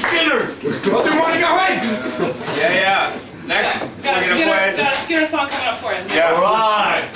Skinner. ¿No te mueres, güey? Yeah, yeah. Next, Got a we're gonna Skinner, play. got a Skinner song coming up for you. Yeah. Right.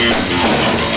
Yeah.